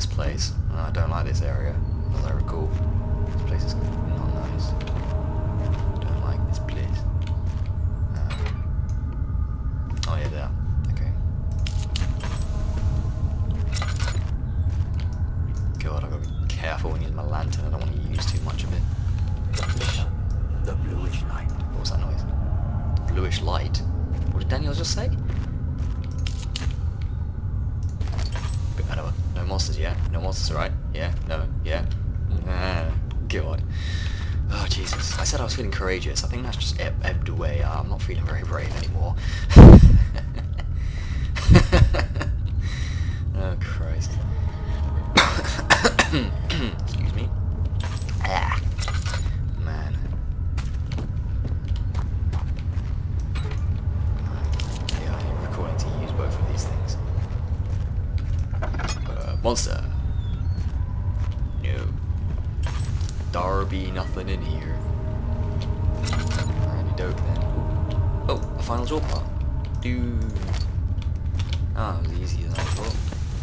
this place. Oh, I don't like this area, as I recall. This place is not nice. Don't like this place. Um, oh yeah, there. Okay. God, I've got to be careful when using my lantern. I don't want to use too much of it. The bluish light. What was that noise? Bluish light. What did Daniel just say? Bit better. No monsters yeah? No monsters, right? Yeah. No. Yeah. Ah, God. Oh Jesus! I said I was feeling courageous. I think that's just eb ebbed away. Uh, I'm not feeling very brave anymore. oh Christ. Excuse me. Ah, man. Yeah, I'm recording to use both of these things. Uh, monster. No. Darby, nothing in here. Alrighty dope then. Oh, a final draw part. Dude. Oh, it was easier than I thought.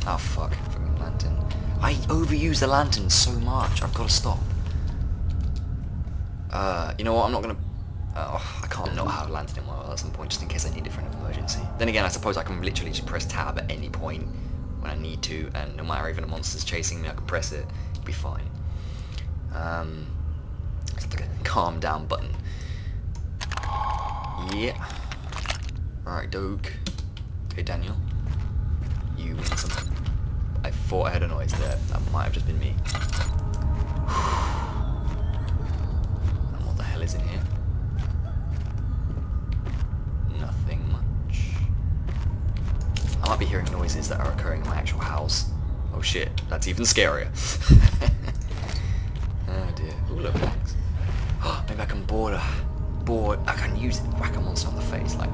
Oh fuck, fucking lantern. I overuse the lantern so much, I've got to stop. Uh, you know what, I'm not gonna... Oh, I can't not have a lantern in my world at some point, just in case I need it for an emergency. Then again, I suppose I can literally just press tab at any point when I need to, and no matter even a monster's chasing me, I can press it, it'll be fine. Um, it's like a calm down button. Yeah. Alright, Doge. Okay, Daniel. You win something. I thought I heard a noise there. That might have just been me. and what the hell is in here? Nothing much. I might be that are occurring in my actual house. Oh shit, that's even scarier. oh dear. Ooh, look, thanks. Oh, maybe I can board a... Board... I can use it whack a monster on the face, like...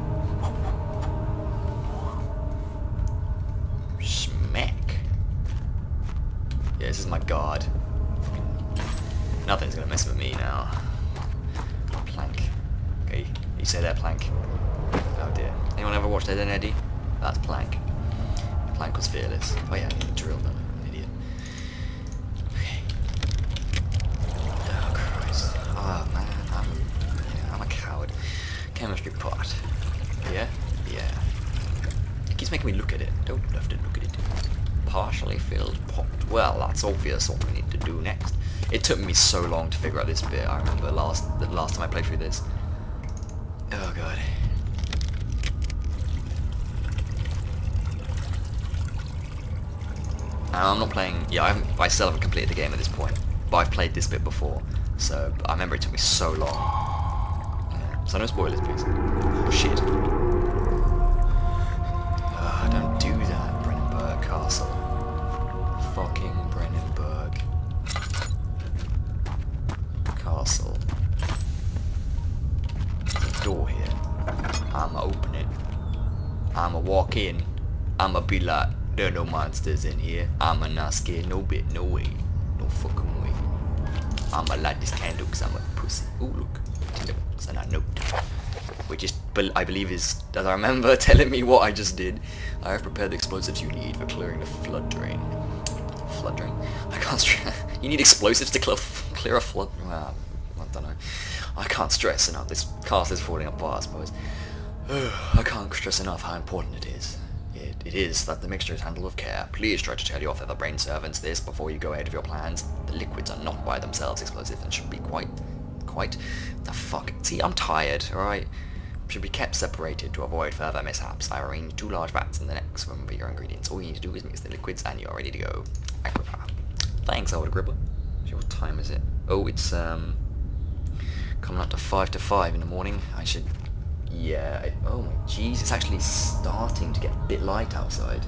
Smack. Yeah, this is my guard. Nothing's gonna mess with me now. Plank. Okay, you say that, Plank. Oh dear. Anyone ever watched Ed and Eddie? That's Plank. Was fearless. Oh yeah, I need a drill. I'm idiot. Okay. Oh Christ. Oh man, I'm, yeah, I'm a coward. Chemistry pot. Yeah? Yeah. It keeps making me look at it. Don't have to look at it. Partially filled pot. Well, that's obvious what we need to do next. It took me so long to figure out this bit. I remember last the last time I played through this. Oh god. And I'm not playing. Yeah, I, haven't, I still haven't completed the game at this point, but I've played this bit before, so I remember it took me so long. So no spoilers, please. Oh shit. Ugh, don't do that, Brennenburg Castle. Fucking Brennenburg Castle. There's a door here. I'ma open it. I'ma walk in. I'ma be like, there are no monsters in here. I'ma not scared no bit, no way. No fucking way. I'ma light this candle because I'm a pussy. Ooh, look. Tinderbox and a note. Which is, I believe is, as I remember telling me what I just did. I have prepared the explosives you need for clearing the flood drain. Flood drain? I can't stress. You need explosives to clear, clear a flood. Well, I don't know. I can't stress enough. This castle is falling apart, I suppose. I can't stress enough how important it is. It, it is that the mixture is handled with care. Please try to tell your feather brain servants this before you go ahead of your plans. The liquids are not by themselves explosive and should be quite, quite, the fuck. See, I'm tired, alright? Should be kept separated to avoid further mishaps. I arrange two large vats in the next room for your ingredients. All you need to do is mix the liquids and you are ready to go. Agrippa. Thanks, old Agrippa. What time is it? Oh, it's, um, coming up to 5 to 5 in the morning. I should yeah, it, oh my jeez, it's actually starting to get a bit light outside.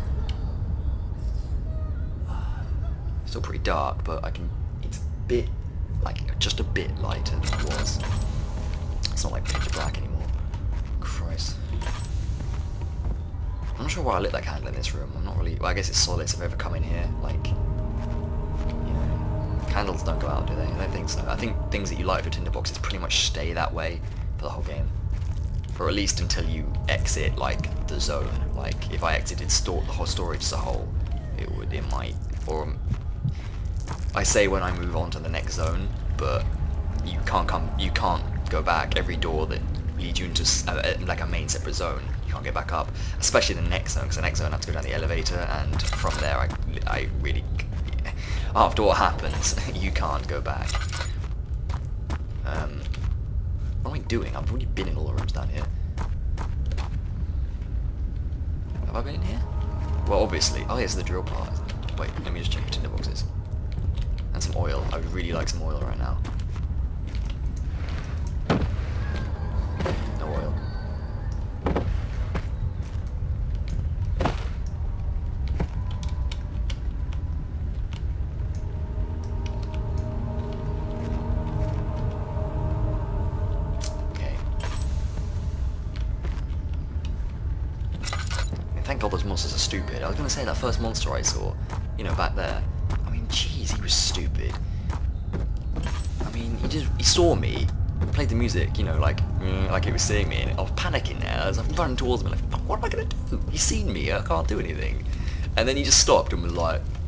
Still pretty dark, but I can, it's a bit, like, just a bit lighter than it was. It's not like pitch black anymore. Christ. I'm not sure why I lit that candle in this room. I'm not really, well I guess it's solace if I ever come in here, like, candles don't go out, do they? I don't think so. I think things that you light your tinderboxes pretty much stay that way for the whole game or at least until you exit like the zone. Like if I exited store the whole storage as a whole, it would it might or I say when I move on to the next zone, but you can't come, you can't go back. Every door that leads you into s- uh, uh, like a main separate zone, you can't get back up. Especially the next zone, because the next zone I have to go down the elevator, and from there I, I really, after what happens, you can't go back. Um, what am I doing? I've already been in all the rooms down here. Have I been in here? Well, obviously. Oh, yes, the drill part. Wait, let me just check the tinder boxes. And some oil. I would really like some oil right now. No oil. Thank God those monsters are stupid. I was gonna say that first monster I saw, you know, back there. I mean, jeez, he was stupid. I mean, he just he saw me, played the music, you know, like mm, like he was seeing me, and I was panicking now. I was like running towards him, like, "Fuck, what am I gonna do? He's seen me. I can't do anything. And then he just stopped and was like,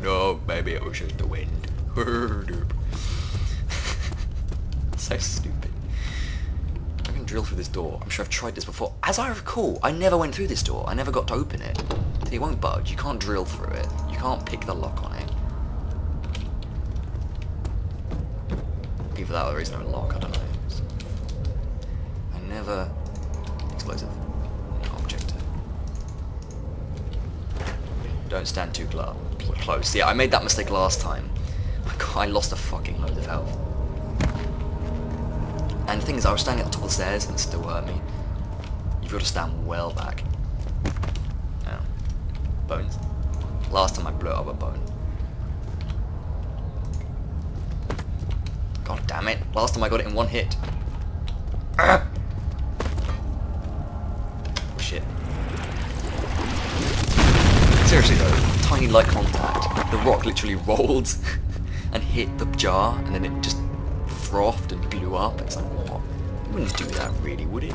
no, maybe it was just the wind. so stupid. Can drill through this door. I'm sure I've tried this before. As I recall, I never went through this door. I never got to open it. It won't budge. You can't drill through it. You can't pick the lock on it. Either that or there is no lock, I don't know. I never... Explosive. Object. Don't stand too clo- close. Yeah, I made that mistake last time. I lost a fucking load of health. And the thing is, I was standing at the top of the stairs and it still hurt me. You've got to stand well back. Bones. Last time I blew up a bone. God damn it. Last time I got it in one hit. Oh, shit. Seriously though, tiny light contact. The rock literally rolled and hit the jar and then it just and blew up. It's like, what? You wouldn't do that really, would it?